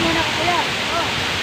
muna ko kuya. Oh.